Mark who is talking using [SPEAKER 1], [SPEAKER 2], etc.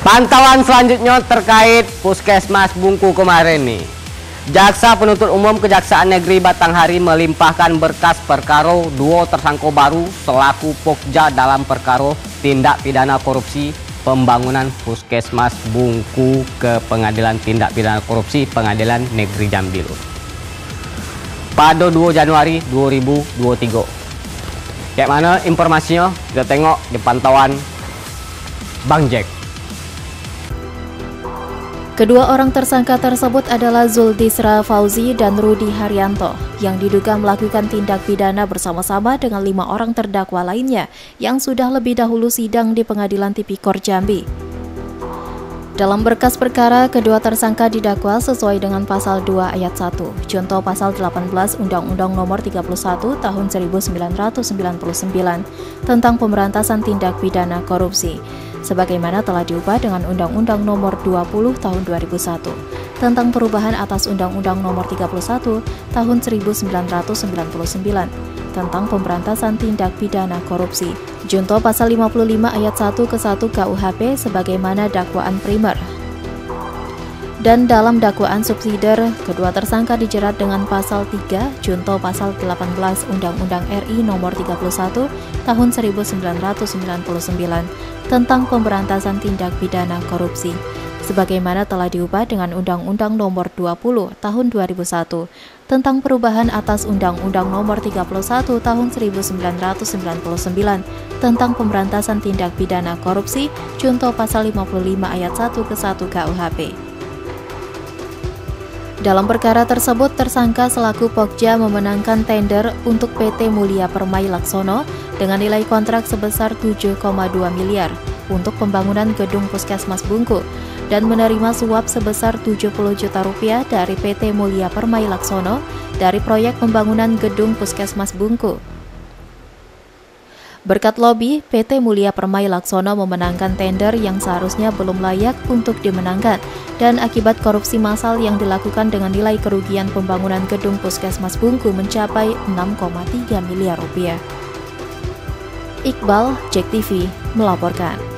[SPEAKER 1] Pantauan selanjutnya terkait Puskesmas Bungku kemarin nih. Jaksa penuntut umum Kejaksaan Negeri Batanghari melimpahkan berkas perkara dua tersangka baru selaku pokja dalam perkara tindak pidana korupsi pembangunan Puskesmas Bungku ke Pengadilan Tindak Pidana Korupsi Pengadilan Negeri Jambi. Pada 2 Januari 2023. Kayak mana informasinya? Kita tengok di pantauan Bang Jack.
[SPEAKER 2] Kedua orang tersangka tersebut adalah Zuldisra Fauzi dan Rudi Haryanto yang diduga melakukan tindak pidana bersama-sama dengan lima orang terdakwa lainnya yang sudah lebih dahulu sidang di Pengadilan Tipikor Jambi. Dalam berkas perkara, kedua tersangka didakwa sesuai dengan pasal 2 ayat 1, contoh pasal 18 Undang-Undang Nomor 31 Tahun 1999 tentang pemberantasan tindak pidana korupsi, sebagaimana telah diubah dengan Undang-Undang Nomor 20 Tahun 2001 tentang perubahan atas Undang-Undang Nomor 31 Tahun 1999 tentang pemberantasan tindak pidana korupsi Junto pasal 55 ayat 1 ke 1 KUHP sebagaimana dakwaan primer. Dan dalam dakwaan subsidiar, kedua tersangka dijerat dengan pasal 3 Junto pasal 18 Undang-Undang RI nomor 31 tahun 1999 tentang pemberantasan tindak pidana korupsi sebagaimana telah diubah dengan Undang-Undang Nomor 20 Tahun 2001 tentang perubahan atas Undang-Undang Nomor 31 Tahun 1999 tentang pemberantasan tindak pidana korupsi, contoh pasal 55 ayat 1 ke 1 KUHP. Dalam perkara tersebut, tersangka selaku Pokja memenangkan tender untuk PT Mulia Permai Laksono dengan nilai kontrak sebesar 7,2 miliar untuk pembangunan gedung Puskesmas Bungku dan menerima suap sebesar 70 juta rupiah dari PT Mulia Permai Laksono dari proyek pembangunan gedung Puskesmas Bungku. Berkat lobby, PT Mulia Permai Laksono memenangkan tender yang seharusnya belum layak untuk dimenangkan dan akibat korupsi massal yang dilakukan dengan nilai kerugian pembangunan gedung Puskesmas Bungku mencapai 6,3 miliar rupiah. Iqbal, Jack TV, melaporkan.